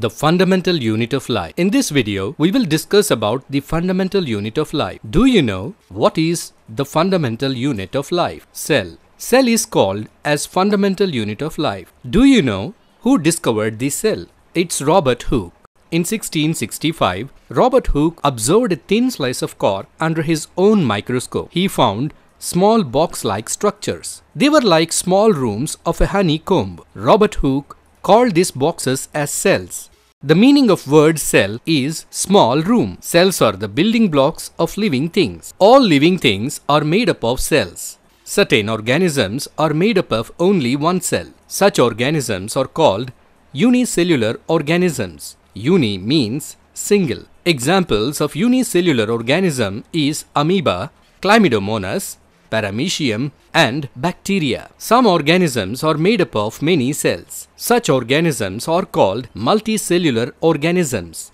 the fundamental unit of life. In this video, we will discuss about the fundamental unit of life. Do you know what is the fundamental unit of life? Cell. Cell is called as fundamental unit of life. Do you know who discovered the cell? It's Robert Hooke. In 1665, Robert Hooke observed a thin slice of cork under his own microscope. He found small box-like structures. They were like small rooms of a honeycomb. Robert Hooke called these boxes as cells. The meaning of word cell is small room. Cells are the building blocks of living things. All living things are made up of cells. Certain organisms are made up of only one cell. Such organisms are called unicellular organisms. Uni means single. Examples of unicellular organism is amoeba, chlamydomonas, paramecium, and bacteria. Some organisms are made up of many cells. Such organisms are called multicellular organisms.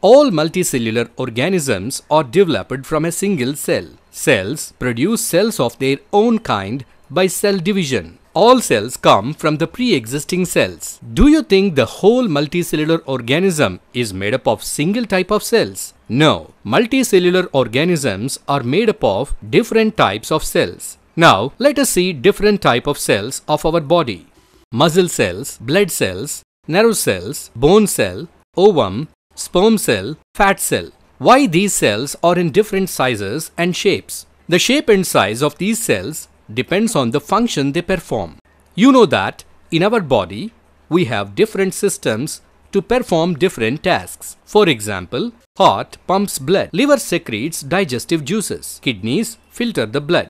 All multicellular organisms are developed from a single cell. Cells produce cells of their own kind by cell division. All cells come from the pre-existing cells. Do you think the whole multicellular organism is made up of single type of cells? No, multicellular organisms are made up of different types of cells. Now, let us see different type of cells of our body. Muscle cells, blood cells, nerve cells, bone cell, ovum, sperm cell, fat cell. Why these cells are in different sizes and shapes? The shape and size of these cells depends on the function they perform. You know that in our body, we have different systems to perform different tasks. For example, heart pumps blood, liver secretes digestive juices, kidneys filter the blood,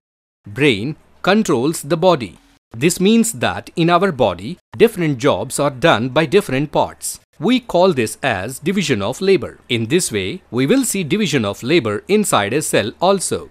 brain controls the body. This means that in our body, different jobs are done by different parts. We call this as division of labor. In this way, we will see division of labor inside a cell also.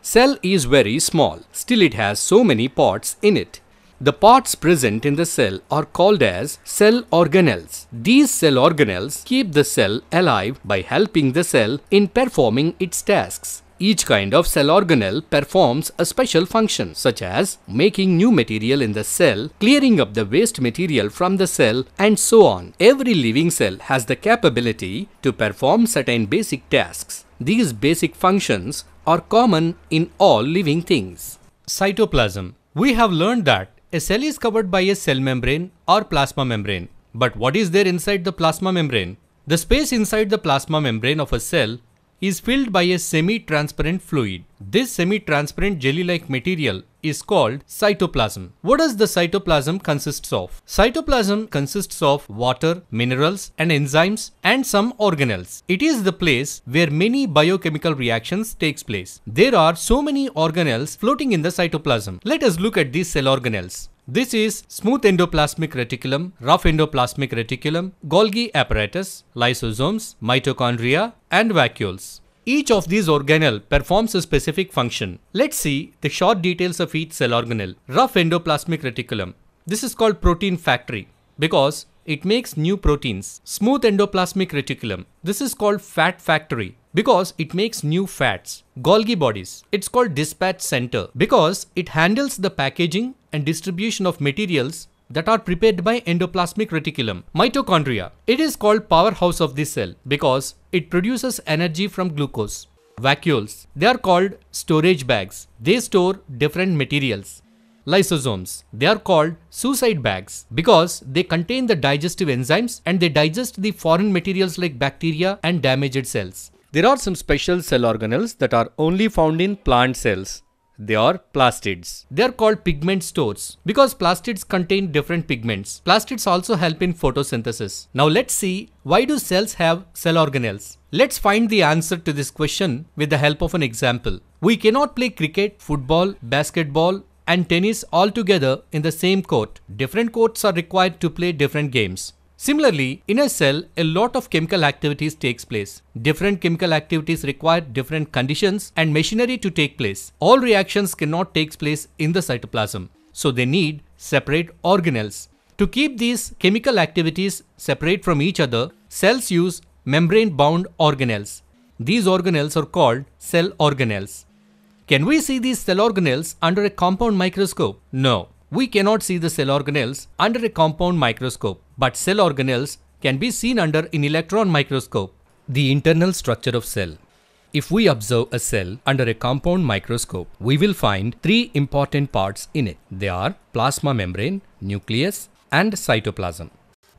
Cell is very small, still it has so many parts in it. The parts present in the cell are called as cell organelles. These cell organelles keep the cell alive by helping the cell in performing its tasks. Each kind of cell organelle performs a special function such as making new material in the cell, clearing up the waste material from the cell and so on. Every living cell has the capability to perform certain basic tasks. These basic functions are common in all living things. Cytoplasm. We have learned that a cell is covered by a cell membrane or plasma membrane. But what is there inside the plasma membrane? The space inside the plasma membrane of a cell is filled by a semi-transparent fluid. This semi-transparent jelly-like material is called cytoplasm. What does the cytoplasm consists of? Cytoplasm consists of water, minerals and enzymes and some organelles. It is the place where many biochemical reactions takes place. There are so many organelles floating in the cytoplasm. Let us look at these cell organelles. This is smooth endoplasmic reticulum, rough endoplasmic reticulum, Golgi apparatus, lysosomes, mitochondria, and vacuoles. Each of these organelle performs a specific function. Let's see the short details of each cell organelle. Rough endoplasmic reticulum. This is called protein factory because it makes new proteins. Smooth endoplasmic reticulum. This is called fat factory because it makes new fats. Golgi bodies. It's called dispatch center because it handles the packaging and distribution of materials that are prepared by endoplasmic reticulum. Mitochondria. It is called powerhouse of the cell because it produces energy from glucose. Vacuoles. They are called storage bags. They store different materials. Lysosomes. They are called suicide bags because they contain the digestive enzymes and they digest the foreign materials like bacteria and damaged cells. There are some special cell organelles that are only found in plant cells. They are plastids. They are called pigment stores because plastids contain different pigments. Plastids also help in photosynthesis. Now let's see why do cells have cell organelles? Let's find the answer to this question with the help of an example. We cannot play cricket, football, basketball and tennis all together in the same court. Different courts are required to play different games. Similarly, in a cell, a lot of chemical activities takes place. Different chemical activities require different conditions and machinery to take place. All reactions cannot take place in the cytoplasm. So they need separate organelles. To keep these chemical activities separate from each other, cells use membrane-bound organelles. These organelles are called cell organelles. Can we see these cell organelles under a compound microscope? No. We cannot see the cell organelles under a compound microscope, but cell organelles can be seen under an electron microscope. The internal structure of cell. If we observe a cell under a compound microscope, we will find three important parts in it. They are plasma membrane, nucleus and cytoplasm.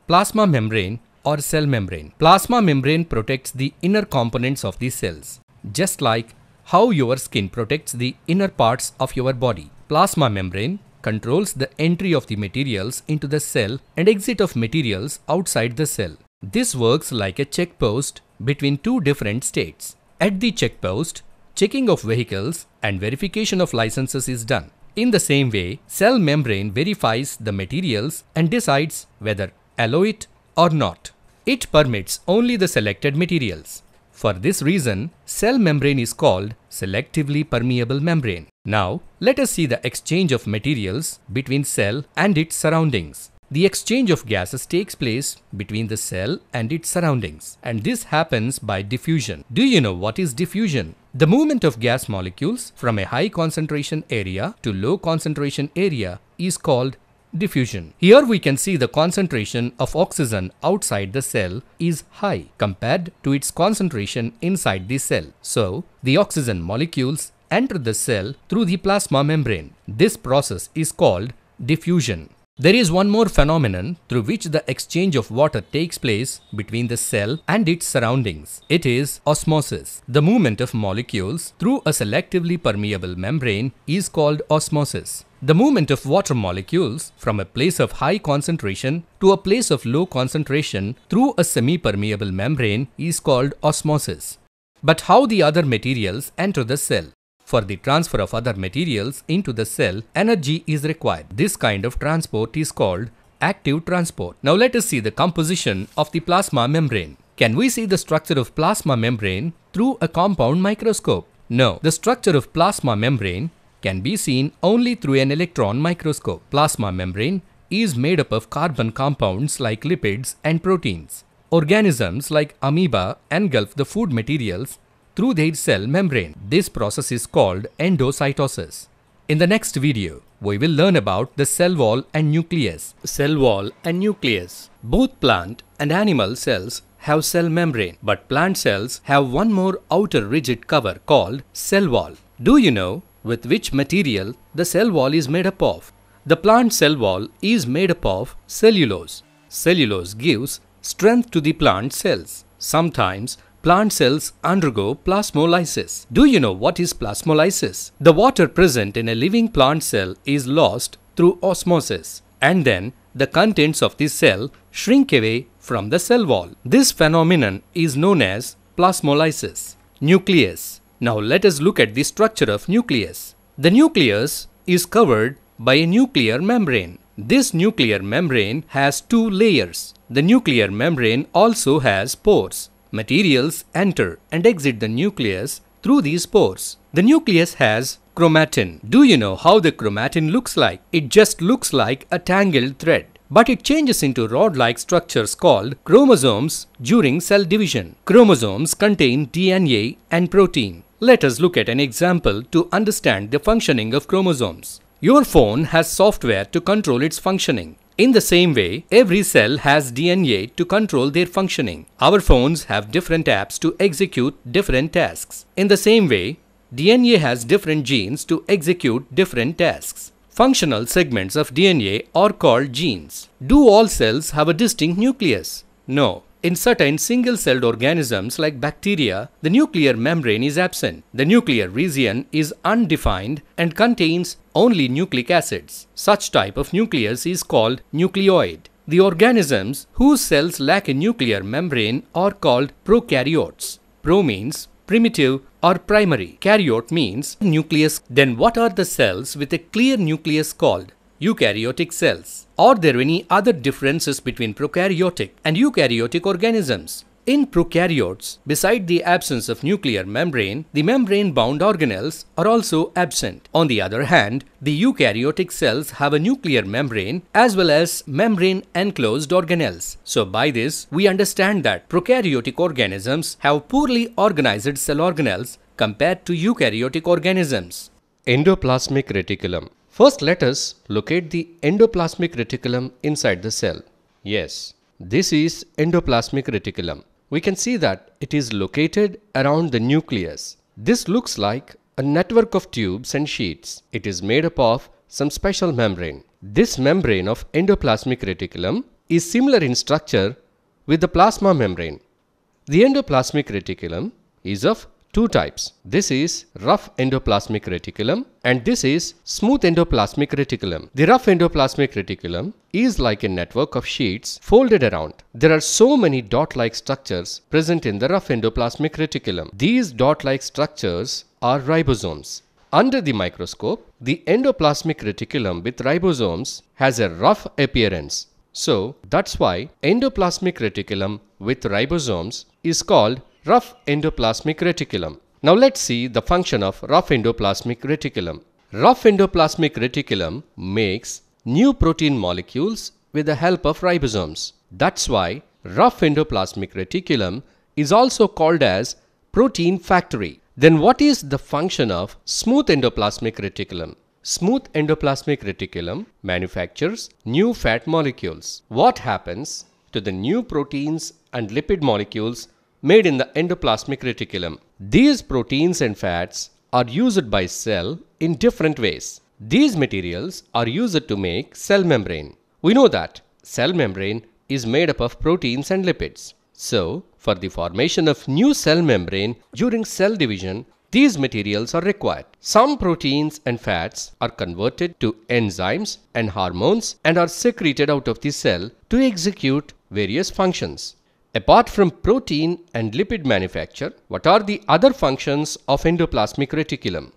Plasma membrane or cell membrane. Plasma membrane protects the inner components of the cells, just like how your skin protects the inner parts of your body. Plasma membrane controls the entry of the materials into the cell and exit of materials outside the cell. This works like a check post between two different states. At the check post, checking of vehicles and verification of licenses is done. In the same way, cell membrane verifies the materials and decides whether allow it or not. It permits only the selected materials. For this reason, cell membrane is called selectively permeable membrane. Now, let us see the exchange of materials between cell and its surroundings. The exchange of gases takes place between the cell and its surroundings and this happens by diffusion. Do you know what is diffusion? The movement of gas molecules from a high concentration area to low concentration area is called diffusion. Here we can see the concentration of oxygen outside the cell is high compared to its concentration inside the cell. So, the oxygen molecules enter the cell through the plasma membrane. This process is called diffusion. There is one more phenomenon through which the exchange of water takes place between the cell and its surroundings. It is osmosis. The movement of molecules through a selectively permeable membrane is called osmosis. The movement of water molecules from a place of high concentration to a place of low concentration through a semi-permeable membrane is called osmosis. But how the other materials enter the cell? For the transfer of other materials into the cell, energy is required. This kind of transport is called active transport. Now let us see the composition of the plasma membrane. Can we see the structure of plasma membrane through a compound microscope? No. The structure of plasma membrane can be seen only through an electron microscope. Plasma membrane is made up of carbon compounds like lipids and proteins. Organisms like amoeba engulf the food materials through their cell membrane. This process is called endocytosis. In the next video, we will learn about the cell wall and nucleus. Cell wall and nucleus. Both plant and animal cells have cell membrane, but plant cells have one more outer rigid cover called cell wall. Do you know with which material the cell wall is made up of. The plant cell wall is made up of cellulose. Cellulose gives strength to the plant cells. Sometimes plant cells undergo plasmolysis. Do you know what is plasmolysis? The water present in a living plant cell is lost through osmosis and then the contents of the cell shrink away from the cell wall. This phenomenon is known as plasmolysis. Nucleus now let us look at the structure of nucleus. The nucleus is covered by a nuclear membrane. This nuclear membrane has two layers. The nuclear membrane also has pores. Materials enter and exit the nucleus through these pores. The nucleus has chromatin. Do you know how the chromatin looks like? It just looks like a tangled thread but it changes into rod-like structures called chromosomes during cell division. Chromosomes contain DNA and protein. Let us look at an example to understand the functioning of chromosomes. Your phone has software to control its functioning. In the same way, every cell has DNA to control their functioning. Our phones have different apps to execute different tasks. In the same way, DNA has different genes to execute different tasks. Functional segments of DNA are called genes. Do all cells have a distinct nucleus? No. In certain single-celled organisms like bacteria, the nuclear membrane is absent. The nuclear region is undefined and contains only nucleic acids. Such type of nucleus is called nucleoid. The organisms whose cells lack a nuclear membrane are called prokaryotes. Pro means primitive or primary. Karyote means nucleus. Then what are the cells with a clear nucleus called? eukaryotic cells. Are there any other differences between prokaryotic and eukaryotic organisms? In prokaryotes, beside the absence of nuclear membrane, the membrane-bound organelles are also absent. On the other hand, the eukaryotic cells have a nuclear membrane as well as membrane-enclosed organelles. So by this, we understand that prokaryotic organisms have poorly organized cell organelles compared to eukaryotic organisms. Endoplasmic reticulum First let us locate the endoplasmic reticulum inside the cell. Yes, this is endoplasmic reticulum. We can see that it is located around the nucleus. This looks like a network of tubes and sheets. It is made up of some special membrane. This membrane of endoplasmic reticulum is similar in structure with the plasma membrane. The endoplasmic reticulum is of two types. This is rough endoplasmic reticulum and this is smooth endoplasmic reticulum. The rough endoplasmic reticulum is like a network of sheets folded around. There are so many dot-like structures present in the rough endoplasmic reticulum. These dot-like structures are ribosomes. Under the microscope, the endoplasmic reticulum with ribosomes has a rough appearance. So that's why endoplasmic reticulum with ribosomes is called rough endoplasmic reticulum. Now let's see the function of rough endoplasmic reticulum. Rough endoplasmic reticulum makes new protein molecules with the help of ribosomes. That's why rough endoplasmic reticulum is also called as protein factory. Then what is the function of smooth endoplasmic reticulum? Smooth endoplasmic reticulum manufactures new fat molecules. What happens to the new proteins and lipid molecules made in the endoplasmic reticulum. These proteins and fats are used by cell in different ways. These materials are used to make cell membrane. We know that cell membrane is made up of proteins and lipids. So, for the formation of new cell membrane during cell division, these materials are required. Some proteins and fats are converted to enzymes and hormones and are secreted out of the cell to execute various functions. Apart from protein and lipid manufacture, what are the other functions of endoplasmic reticulum?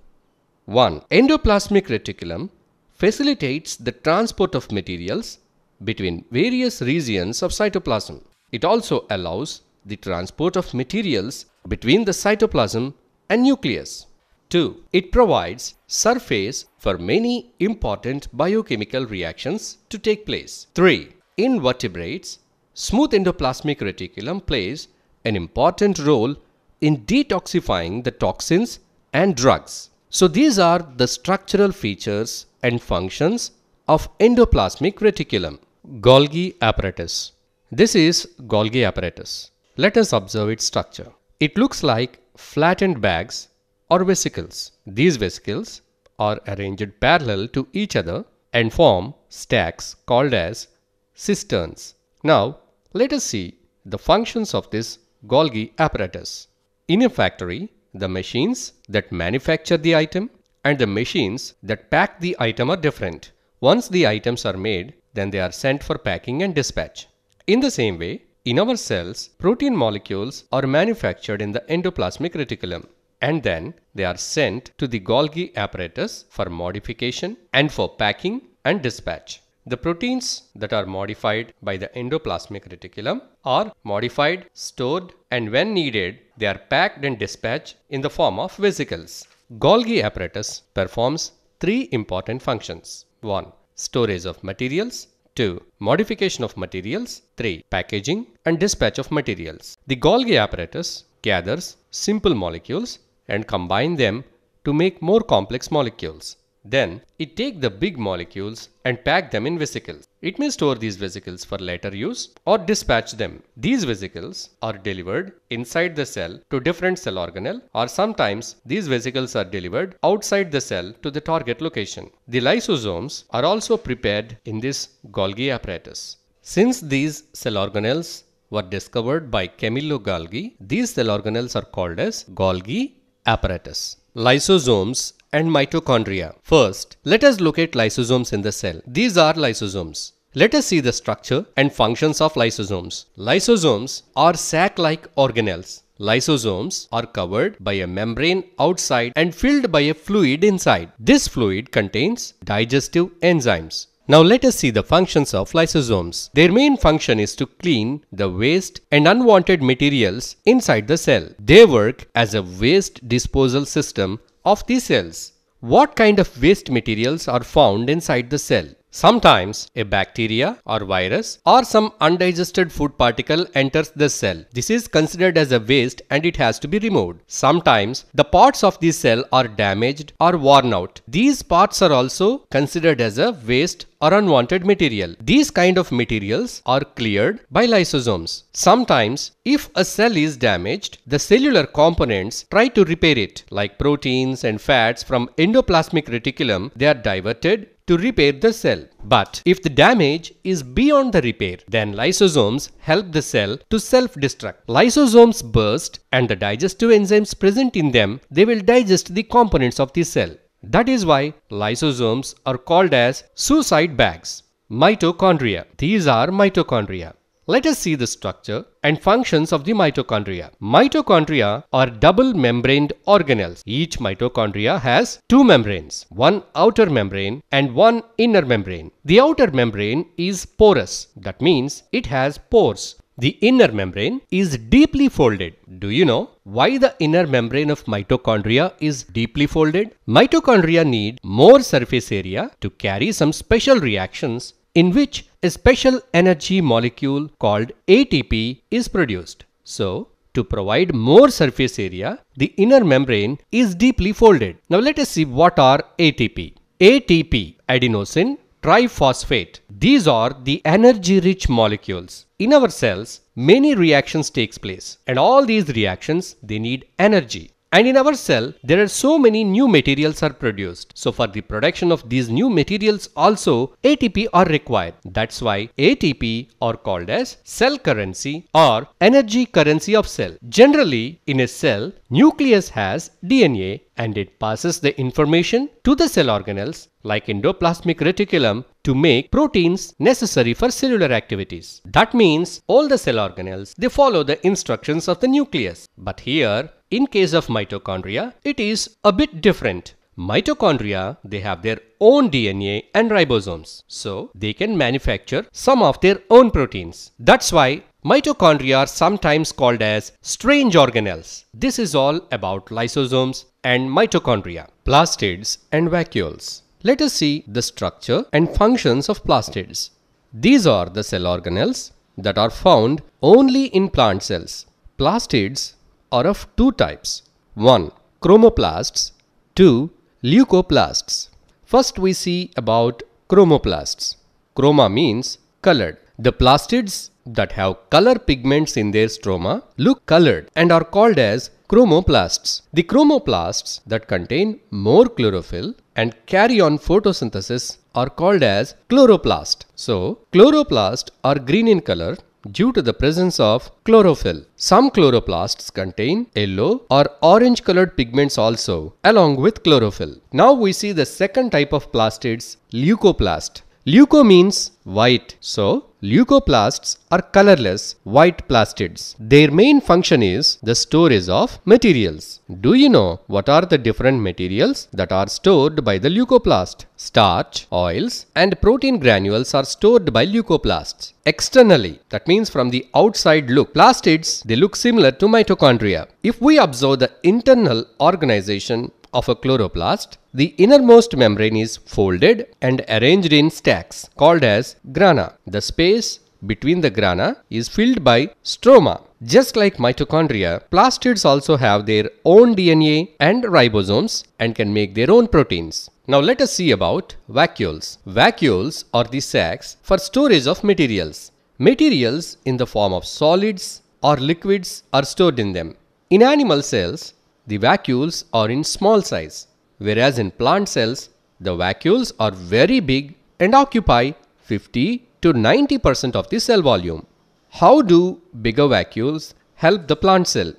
1. Endoplasmic reticulum facilitates the transport of materials between various regions of cytoplasm. It also allows the transport of materials between the cytoplasm and nucleus. 2. It provides surface for many important biochemical reactions to take place. 3. In vertebrates, smooth endoplasmic reticulum plays an important role in detoxifying the toxins and drugs. So these are the structural features and functions of endoplasmic reticulum. Golgi apparatus. This is Golgi apparatus. Let us observe its structure. It looks like flattened bags or vesicles. These vesicles are arranged parallel to each other and form stacks called as cisterns. Now, let us see the functions of this Golgi apparatus. In a factory, the machines that manufacture the item and the machines that pack the item are different. Once the items are made, then they are sent for packing and dispatch. In the same way, in our cells, protein molecules are manufactured in the endoplasmic reticulum and then they are sent to the Golgi apparatus for modification and for packing and dispatch. The proteins that are modified by the endoplasmic reticulum are modified, stored and when needed they are packed and dispatched in the form of vesicles. Golgi apparatus performs three important functions. 1. Storage of materials. 2. Modification of materials. 3. Packaging and dispatch of materials. The Golgi apparatus gathers simple molecules and combine them to make more complex molecules. Then it take the big molecules and pack them in vesicles. It may store these vesicles for later use or dispatch them. These vesicles are delivered inside the cell to different cell organelle or sometimes these vesicles are delivered outside the cell to the target location. The lysosomes are also prepared in this Golgi apparatus. Since these cell organelles were discovered by Camillo Golgi, these cell organelles are called as Golgi apparatus. Lysosomes and mitochondria. First, let us look at lysosomes in the cell. These are lysosomes. Let us see the structure and functions of lysosomes. Lysosomes are sac-like organelles. Lysosomes are covered by a membrane outside and filled by a fluid inside. This fluid contains digestive enzymes. Now let us see the functions of lysosomes. Their main function is to clean the waste and unwanted materials inside the cell. They work as a waste disposal system of the cells. What kind of waste materials are found inside the cell? Sometimes a bacteria or virus or some undigested food particle enters the cell. This is considered as a waste and it has to be removed. Sometimes the parts of the cell are damaged or worn out. These parts are also considered as a waste or unwanted material. These kind of materials are cleared by lysosomes. Sometimes if a cell is damaged, the cellular components try to repair it like proteins and fats from endoplasmic reticulum they are diverted to repair the cell. But if the damage is beyond the repair, then lysosomes help the cell to self-destruct. Lysosomes burst and the digestive enzymes present in them, they will digest the components of the cell. That is why lysosomes are called as suicide bags. Mitochondria. These are mitochondria. Let us see the structure and functions of the mitochondria. Mitochondria are double membraned organelles. Each mitochondria has two membranes, one outer membrane and one inner membrane. The outer membrane is porous. That means it has pores. The inner membrane is deeply folded. Do you know why the inner membrane of mitochondria is deeply folded? Mitochondria need more surface area to carry some special reactions in which a special energy molecule called ATP is produced. So, to provide more surface area, the inner membrane is deeply folded. Now let us see what are ATP. ATP, adenosine triphosphate. These are the energy rich molecules. In our cells, many reactions takes place and all these reactions they need energy. And in our cell, there are so many new materials are produced. So for the production of these new materials also ATP are required. That's why ATP are called as cell currency or energy currency of cell. Generally, in a cell, nucleus has DNA and it passes the information to the cell organelles like endoplasmic reticulum to make proteins necessary for cellular activities. That means all the cell organelles, they follow the instructions of the nucleus. But here, in case of mitochondria, it is a bit different. Mitochondria, they have their own DNA and ribosomes. So, they can manufacture some of their own proteins. That's why mitochondria are sometimes called as strange organelles. This is all about lysosomes and mitochondria, plastids and vacuoles. Let us see the structure and functions of plastids. These are the cell organelles that are found only in plant cells. Plastids are of two types. 1. Chromoplasts 2. Leucoplasts First we see about chromoplasts. Chroma means colored. The plastids that have color pigments in their stroma look colored and are called as chromoplasts. The chromoplasts that contain more chlorophyll and carry on photosynthesis are called as chloroplast. So, chloroplasts are green in color due to the presence of chlorophyll. Some chloroplasts contain yellow or orange colored pigments also along with chlorophyll. Now we see the second type of plastids, leucoplast. Leuco means white. So, leucoplasts are colorless white plastids. Their main function is the storage of materials. Do you know what are the different materials that are stored by the leucoplast? Starch, oils and protein granules are stored by leucoplasts. Externally, that means from the outside look, plastids, they look similar to mitochondria. If we observe the internal organization of a chloroplast, the innermost membrane is folded and arranged in stacks called as grana. The space between the grana is filled by stroma. Just like mitochondria, plastids also have their own DNA and ribosomes and can make their own proteins. Now let us see about vacuoles. Vacuoles are the sacs for storage of materials. Materials in the form of solids or liquids are stored in them. In animal cells, the vacuoles are in small size, whereas in plant cells, the vacuoles are very big and occupy 50 to 90% of the cell volume. How do bigger vacuoles help the plant cell?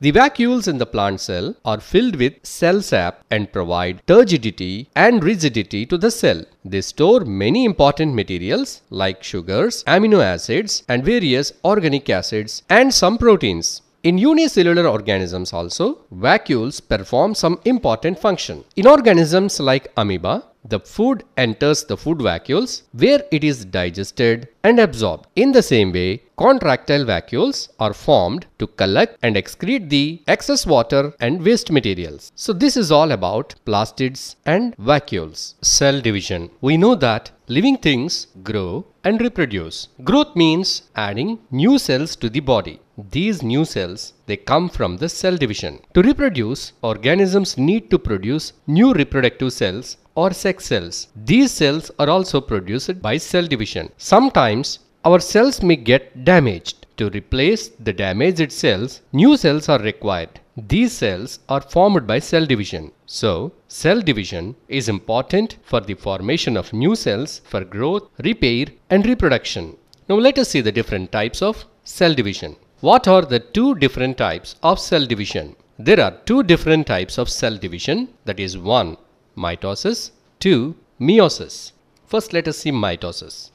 The vacuoles in the plant cell are filled with cell sap and provide turgidity and rigidity to the cell. They store many important materials like sugars, amino acids and various organic acids and some proteins. In unicellular organisms also, vacuoles perform some important function. In organisms like amoeba, the food enters the food vacuoles where it is digested and absorbed. In the same way, contractile vacuoles are formed to collect and excrete the excess water and waste materials. So this is all about plastids and vacuoles. Cell division. We know that living things grow and reproduce. Growth means adding new cells to the body. These new cells, they come from the cell division. To reproduce, organisms need to produce new reproductive cells or sex cells. These cells are also produced by cell division. Sometimes our cells may get damaged. To replace the damaged cells, new cells are required. These cells are formed by cell division. So, cell division is important for the formation of new cells for growth, repair and reproduction. Now let us see the different types of cell division. What are the two different types of cell division? There are two different types of cell division that is 1 mitosis, 2 meiosis. First let us see mitosis.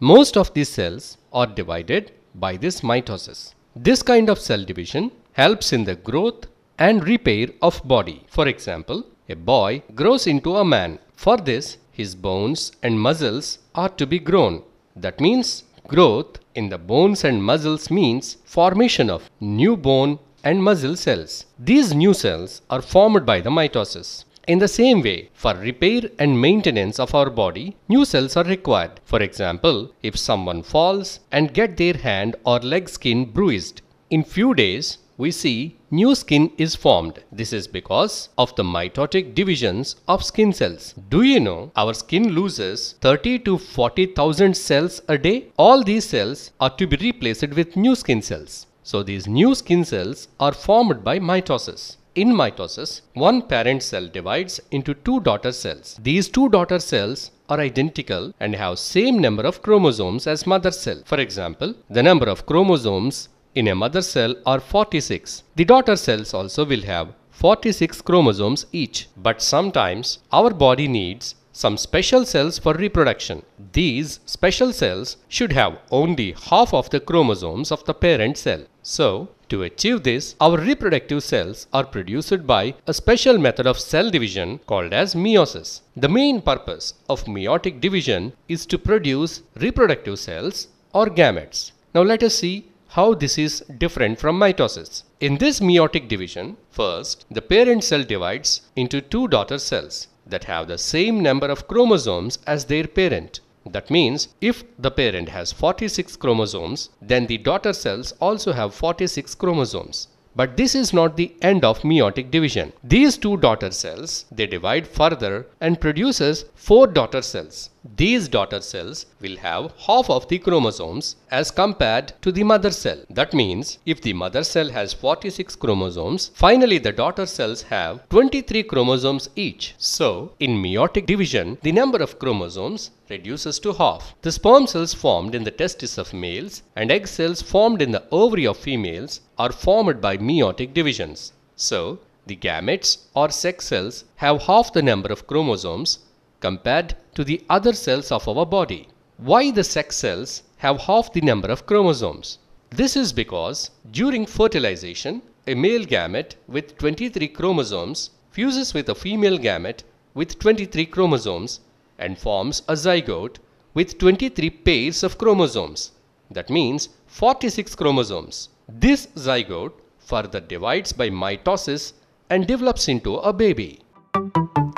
Most of these cells are divided by this mitosis. This kind of cell division helps in the growth and repair of body. For example, a boy grows into a man. For this, his bones and muscles are to be grown. That means growth in the bones and muscles means formation of new bone and muscle cells. These new cells are formed by the mitosis. In the same way, for repair and maintenance of our body, new cells are required. For example, if someone falls and get their hand or leg skin bruised, in few days we see new skin is formed. This is because of the mitotic divisions of skin cells. Do you know our skin loses 30 to 40,000 cells a day? All these cells are to be replaced with new skin cells. So these new skin cells are formed by mitosis. In mitosis, one parent cell divides into two daughter cells. These two daughter cells are identical and have same number of chromosomes as mother cell. For example, the number of chromosomes in a mother cell are 46. The daughter cells also will have 46 chromosomes each. But sometimes our body needs some special cells for reproduction. These special cells should have only half of the chromosomes of the parent cell. So, to achieve this, our reproductive cells are produced by a special method of cell division called as meiosis. The main purpose of meiotic division is to produce reproductive cells or gametes. Now let us see how this is different from mitosis. In this meiotic division, first the parent cell divides into two daughter cells that have the same number of chromosomes as their parent. That means if the parent has 46 chromosomes, then the daughter cells also have 46 chromosomes. But this is not the end of meiotic division. These two daughter cells, they divide further and produces four daughter cells. These daughter cells will have half of the chromosomes as compared to the mother cell. That means if the mother cell has 46 chromosomes, finally the daughter cells have 23 chromosomes each. So in meiotic division, the number of chromosomes reduces to half. The sperm cells formed in the testis of males and egg cells formed in the ovary of females are formed by meiotic divisions. So, the gametes or sex cells have half the number of chromosomes compared to the other cells of our body. Why the sex cells have half the number of chromosomes? This is because during fertilization, a male gamete with 23 chromosomes fuses with a female gamete with 23 chromosomes and forms a zygote with 23 pairs of chromosomes. That means 46 chromosomes. This zygote further divides by mitosis and develops into a baby.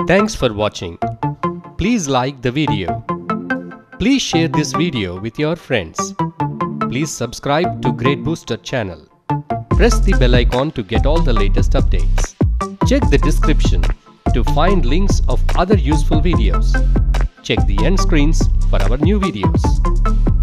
Thanks for watching. Please like the video. Please share this video with your friends. Please subscribe to Grade Booster channel. Press the bell icon to get all the latest updates. Check the description to find links of other useful videos. Check the end screens for our new videos.